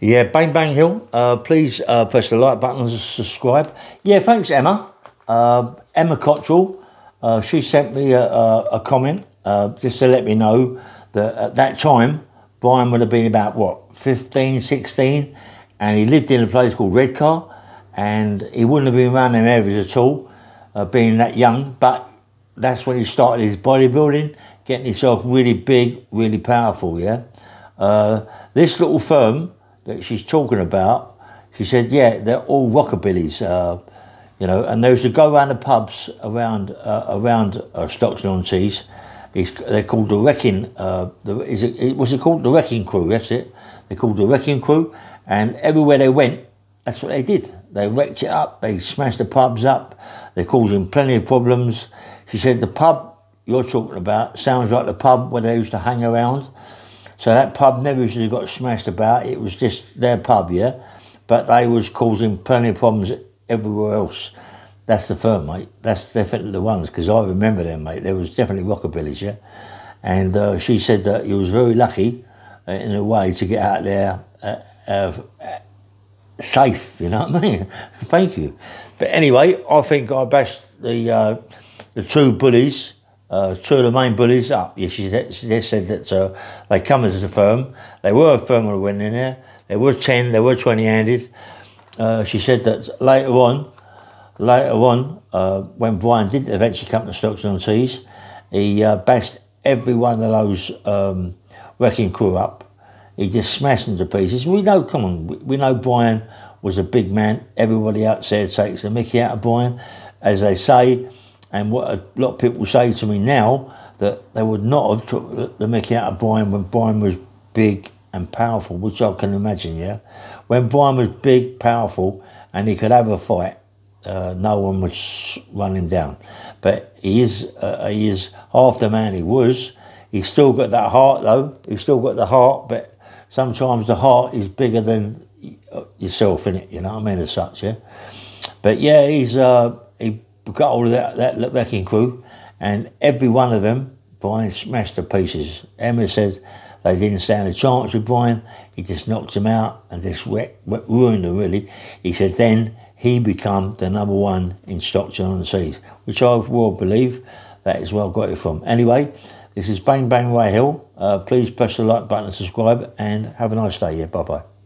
Yeah, Bang Bang Hill. Uh, please uh, press the like button and subscribe. Yeah, thanks, Emma. Uh, Emma Cockerell. Uh, she sent me a, a, a comment uh, just to let me know that at that time, Brian would have been about, what, 15, 16? And he lived in a place called Redcar. And he wouldn't have been around them areas at all, uh, being that young. But that's when he started his bodybuilding, getting himself really big, really powerful, yeah? Uh, this little firm that she's talking about, she said, yeah, they're all rockabillys, uh, you know, and used to go around the pubs around uh, around uh, Stockton on Tees. they're called the Wrecking. Uh, the, is it, it was it called the Wrecking Crew? That's it. They're called the Wrecking Crew, and everywhere they went, that's what they did. They wrecked it up. They smashed the pubs up. They caused him plenty of problems. She said the pub you're talking about sounds like the pub where they used to hang around. So that pub never usually got smashed about. It was just their pub, yeah. But they was causing plenty of problems everywhere else. That's the firm, mate. That's definitely the ones because I remember them, mate. There was definitely rockabillys, yeah. And uh, she said that he was very lucky uh, in a way to get out there uh, uh safe. You know what I mean? Thank you. But anyway, I think I bashed the uh, the two bullies uh, two of the main bullies up. Yeah, she, said, she said that uh, they come as a firm. They were a firm when in there. There were 10, there were 20 handed. Uh, she said that later on, later on, uh, when Brian did eventually come to Stockton on Tees, he uh, bashed every one of those um, wrecking crew up. He just smashed them to pieces. We know, come on, we know Brian was a big man. Everybody out there takes the mickey out of Brian. As they say, and what a lot of people say to me now that they would not have took the mickey out of Brian when Brian was big and powerful, which I can imagine, yeah. When Brian was big, powerful, and he could have a fight, uh, no one would run him down. But he is, uh, he is half the man he was. He's still got that heart, though. He's still got the heart, but sometimes the heart is bigger than yourself in it. You know what I mean, as such, yeah. But yeah, he's uh, he got all of that, that wrecking crew, and every one of them, Brian smashed to pieces. Emma said they didn't stand a chance with Brian. He just knocked them out and just wrecked, ruined them, really. He said then he become the number one in Stockton on Tees, which I will believe that is where I got it from. Anyway, this is Bang Bang Ray Hill. Uh, please press the like button and subscribe, and have a nice day. Yeah, bye bye.